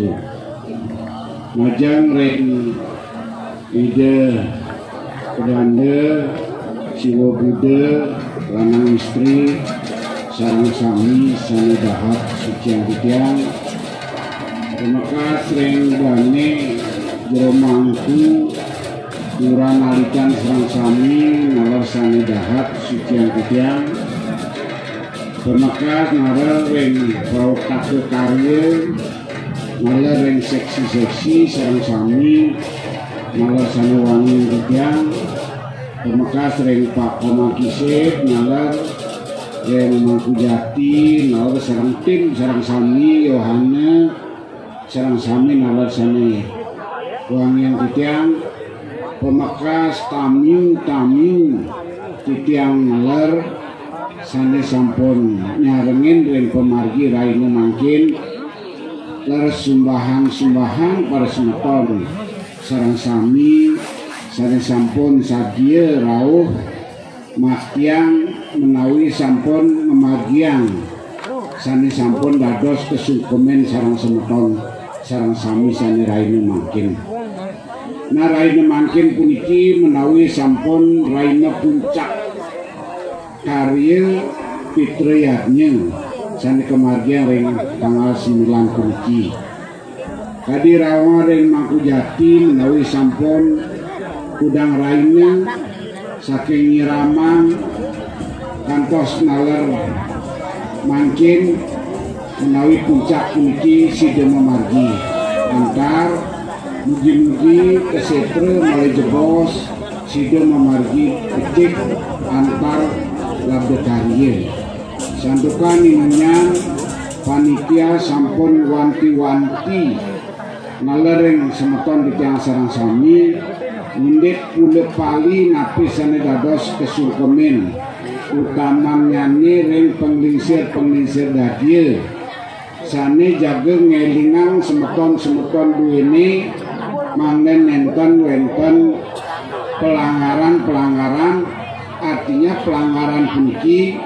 Swastiastu. Majang reng ide kedande siwa Buddha lanang istri sarang sami dahat sucian tiang terima kasih reng bane jero mangku Murah nalikan serang sami nalar sani dahat sucian tiang Pemakas nara ring bau take karya nara ring seksi-seksi sarang sami nara sana wangi ketiang Pemakas ring pak koma kisip nara ring mangku jati nara sarang tim sarang sami Yohana sarang sami nara sana wangi yang ketiang Pemakas tamyu tamyu titiang nalar sane sampun. Nyarengin ring pemargi raine mangkin leres sumbahan-sumbahan para semeton sarang sami sane sampun sadia rawuh mastiang menawi sampun memagiang sane sampun dados kesungkemen sarang semeton sarang sami sane raine mangkin. Nah raine mangkin puniki menawi sampun raine puncak karya fitriyatnya sani kemargian ring tanggal 9 kunci tadi rawa ring mangku jati menawi sampun kudang raina saking nyiraman kantos nalar mangkin menawi puncak kunci si margi. Antar mugi-mugi kesetre mulai jebos si margi ketik antar labdekariye sandukan inanya panitia sampun wanti-wanti. Nalereng semeton di tiang sarang sami Nindek kule pali napi sana dados kesulkemen utamanya ni ring penglingsir penglingsir dadil sane jaga ngelingan semeton semeton duini mangen nenten wenten pelanggaran pelanggaran artinya pelanggaran puniki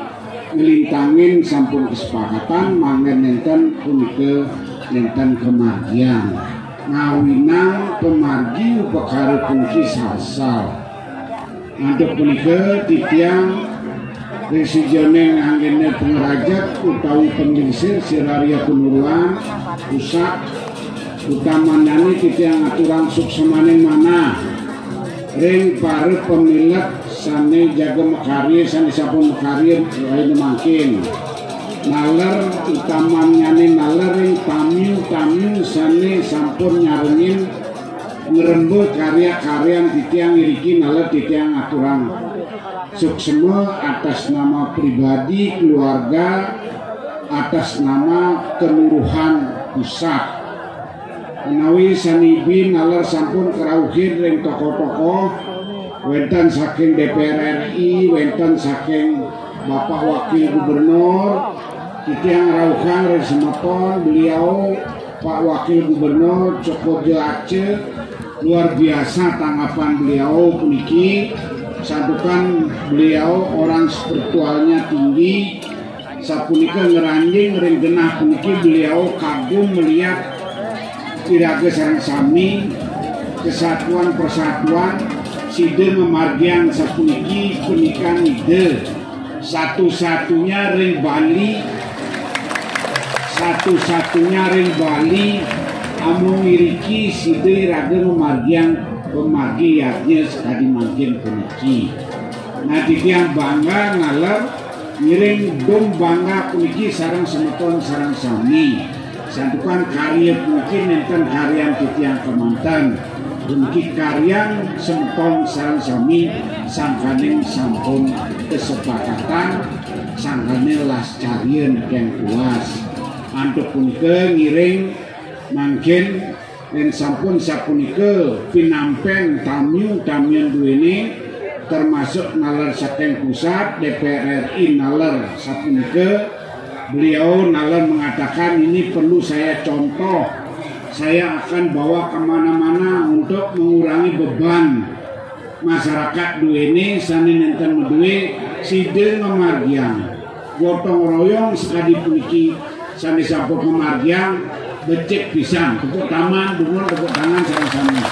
ngelintangin sampun kesepakatan mangen nenten punike nenten kemargian. Ngawinang pemargi upakara fungsi sasal untuk punike titiang Resijone anginnya pengerajat utawi pengingsir siraria penuruan pusat utamanya titiang aturan suksemaning mana. Ring para pemilik sane jaga mekarir sane sapun mekarir lain makin nalar utamanya nih nalar ring tamu tamu sane sampun nyarengin ngerembut karya-karya titiang iriki nalar titiang aturan. Suksema atas nama pribadi keluarga atas nama keluruhan pusat. Menawi sanibi nalar sampun kerauhin ring tokoh-tokoh wenten saking DPR RI wenten saking Bapak Wakil Gubernur kita yang rauhan ring semapon beliau Pak Wakil Gubernur Cokro Aceh luar biasa tanggapan beliau puniki. Satukan beliau orang spiritualnya tinggi sapunika ngeranjing ring genah puniki beliau kagum melihat iraga sarang sami kesatuan persatuan side memargian sapuniki pernikahan ide. Satu-satunya ring Bali. Satu-satunya ring Bali. Amung iriki side iraga memargian pemargi yaknya sekali makin puniki. Nah yang bangga ngalar ngiring dom bangga puniki sarang semeton sarang sami. Santukan karya mungkin enten karya titiang kemantan Mungkin karya semeton sarang sami sangkaning sampun kesepakatan sangkaning las carian yang puas antuk punike ngiring mungkin dan sampun sapunike pinampen tamu tamian duweni termasuk nalar saking pusat DPR RI nalar sapunike beliau nalar mengatakan ini perlu saya contoh saya akan bawa ke mana-mana untuk mengurangi beban masyarakat duweni sani nenten medue side memargiang. Gotong royong sekali puniki sani sampun kemargiang becek pisang tepuk taman dungun tepuk tangan sama-sama.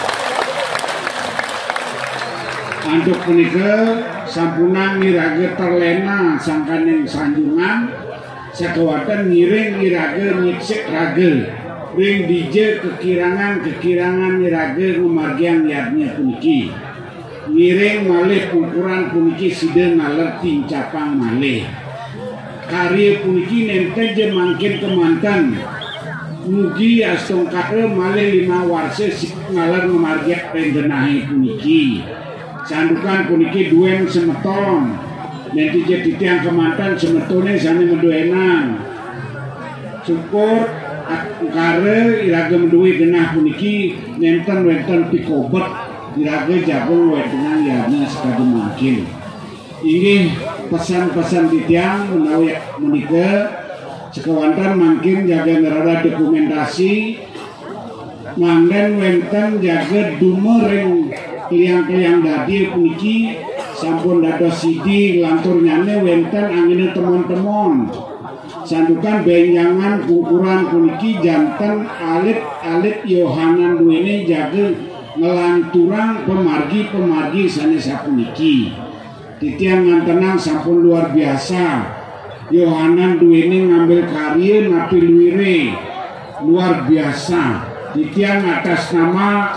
Antuk punika sampunan ngirage terlena sangkaning sanjungan sakawatan ngiring ngirage nyiksik rage ring DJ kekirangan-kekirangan ngirage ngumargiang yadnya puniki. Ngiring malih ukuran puniki sida ngalerti capang malih. Karya puniki nenten je mangkin kemantan. Mugi astong kake malih lima warse ngaler ngumargiang penggenahi puniki. Sandukan puniki duen semeton. Nanti jadi tiang kemantan semetone sani menduenan syukur kare iraga menduwe genah puniki nenten wenten pikobet iraga jagung wetengan yanya sekali makin ini pesan-pesan di tiang menawi menika sekawantan makin jaga nerada dokumentasi mangden wenten jaga dumering kliang-kliang dadi puniki sampun dados sidi lantur nyane wenten angine temon-temon sandukan benjangan ukuran puniki jantan alit-alit Yohanan duwene jaga ngelanturang pemargi-pemargi sanes sapuniki titiang ngantenang sampun luar biasa. Yohanan duwene ngambil karya napi luire luar biasa. Titiang atas nama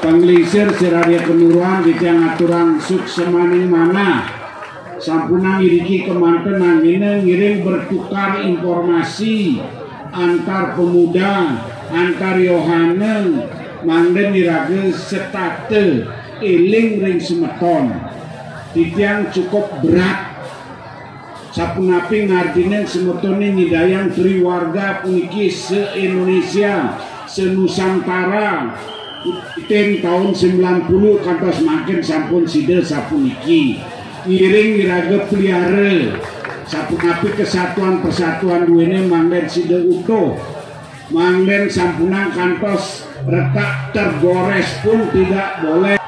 Penglisir siraria penuruan di tiang aturan suksemaning mana sampunang iriki kemanten angine ngiring bertukar informasi antar pemuda antar Yohanen mangden irage setate eling ring semeton. Titiang cukup berat. Sapunapi ngartinen semetone nyidayang triwarga puniki se-Indonesia senusantara. Iten tahun 90 kantos makin sampun sida sapuniki iring iraga pelihara. Sapunapi kesatuan persatuan duene mangden sida utuh mangden sampunan kantos retak tergores pun tidak boleh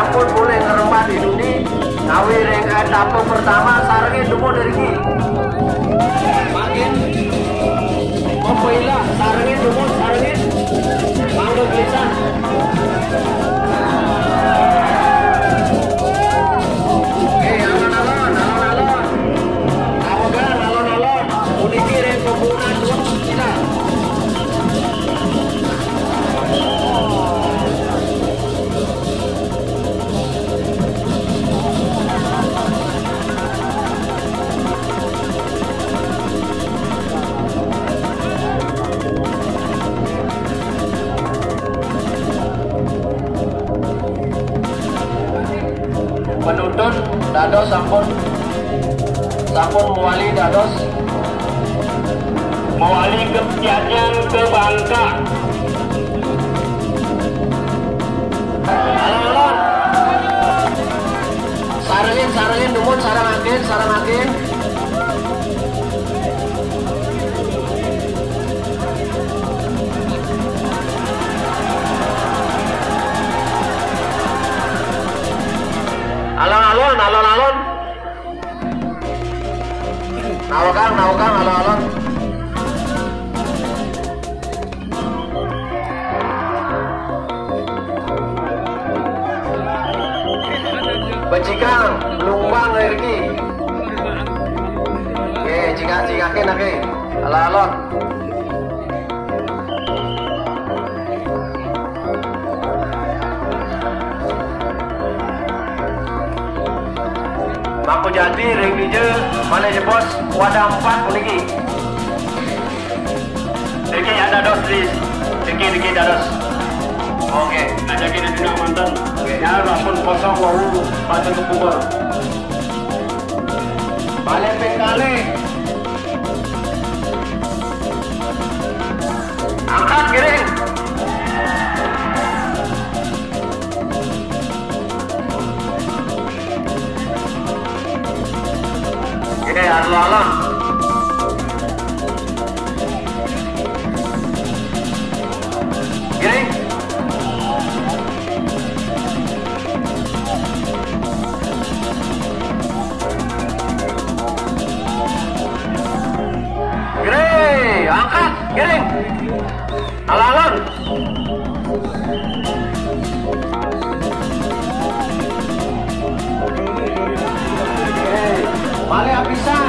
sampun boleh ngerempat di dunia Nawi ring etape pertama sarangnya dumo dari ki Makin Membaila sarangnya dumo sarangnya Mangga gelisan dados sampun. Sampun muali dados. Mewali kebijakan ke Bangka. sarangin sarangin dumun sarang akin sarang akin nawakang nawakang alon-alon Bajikang, lumbang lagi. Oke, jika jikakin lagi. Alon-alon. Mampu jadi ring DJ mana je bos wadah empat puniki. Deki ada dos please. Deki deki dados. Oke. Ada kini tidak mantan. Ya rapun kosong wau pada kepungkur. Balik pengkali. Angkat giring. Oke, alon-alon. Giring. Giring, angkat, giring. Alon-alon. Vale, a pisar.